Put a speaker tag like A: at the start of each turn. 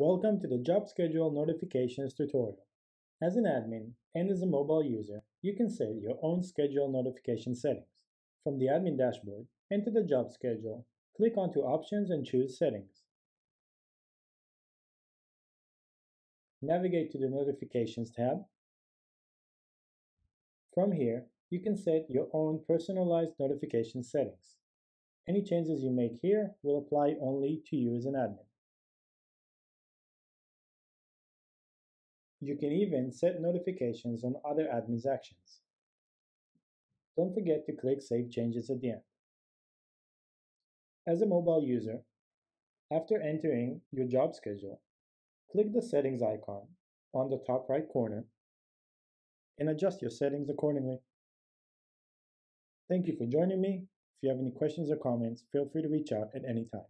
A: Welcome to the Job Schedule Notifications tutorial. As an admin and as a mobile user, you can set your own schedule notification settings. From the admin dashboard, enter the job schedule, click onto Options and choose Settings. Navigate to the Notifications tab. From here, you can set your own personalized notification settings. Any changes you make here will apply only to you as an admin. You can even set notifications on other admins' actions. Don't forget to click Save Changes at the end. As a mobile user, after entering your job schedule, click the Settings icon on the top right corner and adjust your settings accordingly. Thank you for joining me. If you have any questions or comments, feel free to reach out at any time.